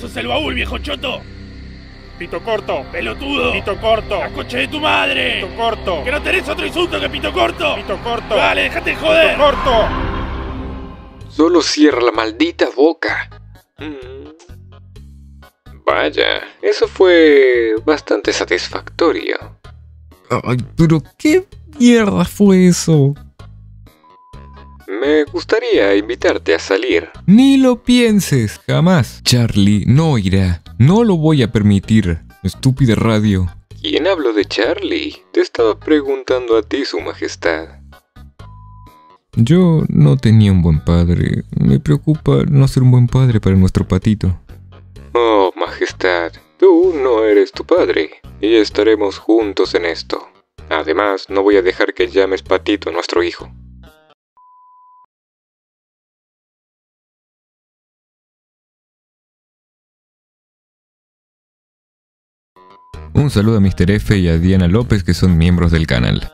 ¡Sos el baúl, viejo choto! Pito corto. ¡Pelotudo! Pito corto. ¡La coche de tu madre! Pito corto. ¡Que no tenés otro insulto que pito corto! Pito corto. ¡Dale, déjate de joder! Pito corto. Solo cierra la maldita boca. Mm. Vaya, eso fue bastante satisfactorio. Ay, pero qué mierda fue eso. Me gustaría invitarte a salir. Ni lo pienses, jamás. Charlie no irá. No lo voy a permitir. Estúpida radio. ¿Quién habló de Charlie? Te estaba preguntando a ti, Su Majestad. Yo no tenía un buen padre. Me preocupa no ser un buen padre para nuestro patito. Oh, Majestad, tú no eres tu padre, y estaremos juntos en esto. Además, no voy a dejar que llames patito a nuestro hijo. Un saludo a Mr. F y a Diana López que son miembros del canal.